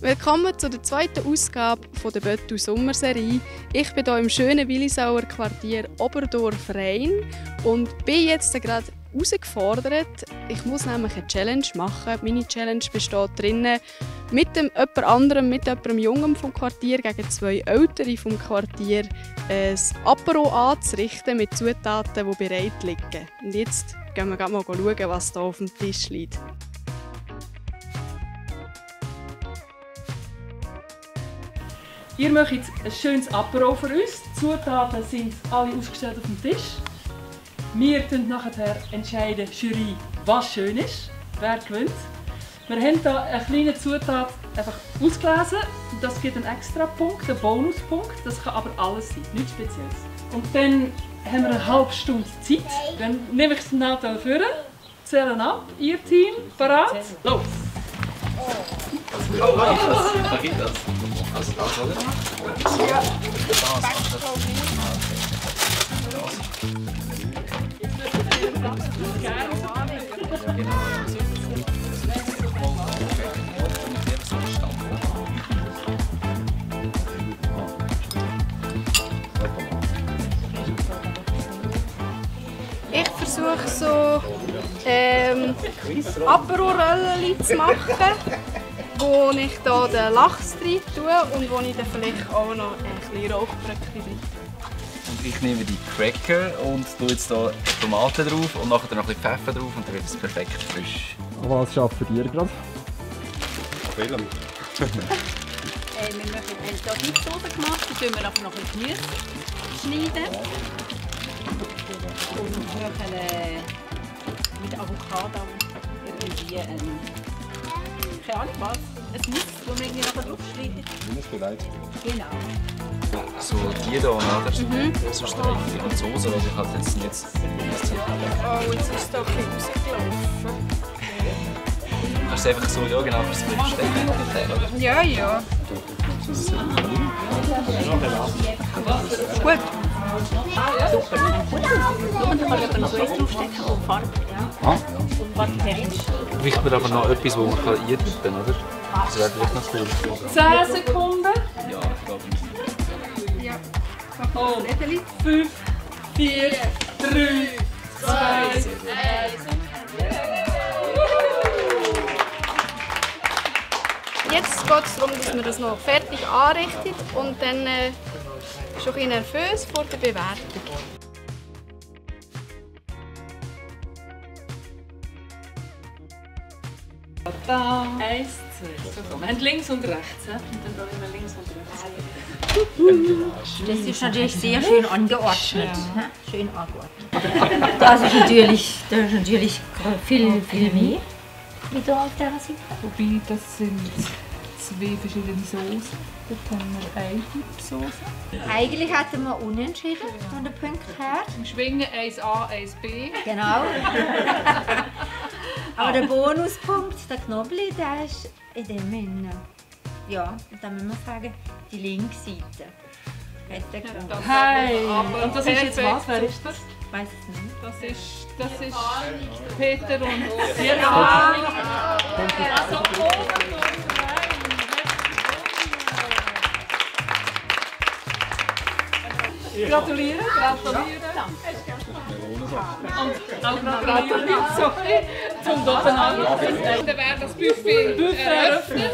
Willkommen zu der zweiten Ausgabe der Böttu Sommerserie. Ich bin hier im schönen Willisauer Quartier Oberdorf Rhein und bin jetzt gerade herausgefordert. Ich muss nämlich eine Challenge machen. Meine Challenge besteht darin, mit dem jemand anderem, mit jemandem Jungen vom Quartier gegen zwei Ältere vom Quartier ein Apero anzurichten mit Zutaten, die bereit liegen. Und jetzt gehen wir mal schauen, was hier auf dem Tisch liegt. Ihr macht jetzt ein schönes Apero für uns. Die Zutaten sind alle ausgestellt auf dem Tisch. Wir entscheiden nachher entscheiden, Jury, was schön ist, wer gewinnt. Wir haben hier eine kleine Zutat einfach ausgelesen. Das gibt einen extra Punkt, einen Bonuspunkt. Das kann aber alles sein, nichts Spezielles. Und dann haben wir eine halbe Stunde Zeit. Dann nehme ich das Nadel vor, zählen ab. Ihr Team, parat? Los! Was geht das? Also das, oder? Ja. Ich versuche so ähm, Aperol zu machen, wo ich hier den Lachs rein tue und wo ich dann vielleicht auch noch ein bisschen Rauchbröckchen drin Und ich nehme die Cracker und tue jetzt hier Tomaten drauf und nachher noch ein bisschen Pfeffer drauf und dann wird es perfekt frisch. Was schafft ihr gerade? Film. Äh, wir haben hier Dippsoße gemacht, die tun wir aber noch ein Gemüse schneiden. Und wir machen äh, mit Avocado irgendwie ein, keine Ahnung was, ein Mix, wo man irgendwie nachher draufschneidet. Minusbereit. Genau. So die hier, oder? So Streifen und Soße, weil ich halt jetzt nicht... Oh, jetzt ist es doch ein bisschen rausgelaufen. Das ist einfach so, ja genau, fürs oder? Ja, ja. Gut. Kann technisch. Wichtig mir aber noch etwas, wo man kann eintippen oder? Das wäre vielleicht noch cool. 10 Sekunden. Ja, ich glaube nicht. Ja. Und 5, 4, 3, 2, 1. Jetzt geht es darum, dass man das noch fertig anrichtet und dann äh, schon ein bisschen nervös vor der Bewertung. Da. Eins, zwei. So, komm. Links und rechts. Und dann links und rechts. Das ist natürlich sehr schön angeordnet. hä? Schön angeordnet. Das ist natürlich, das ist natürlich viel, viel mehr. Wie da auf der. Wobei, das sind zwei verschiedene Soßen. Dort haben wir eine Dipsoße. Eigentlich hatten wir unentschieden von den Punkten her. Im Schwingen 1a, 1b. Genau. Aber der Bonuspunkt, der Knobli, der ist in dem Sinne. Ja, und dann müssen wir sagen, die linke Seite. Hey! Und das ist jetzt was? Wer ist das? Weiß es nicht. Das ist, das ist Peter und Ja! Gratulieren, gratulieren. Und auch gratulieren sorry, zum Doppelhang. Dann wäre das Buffet Buffet eröffnet.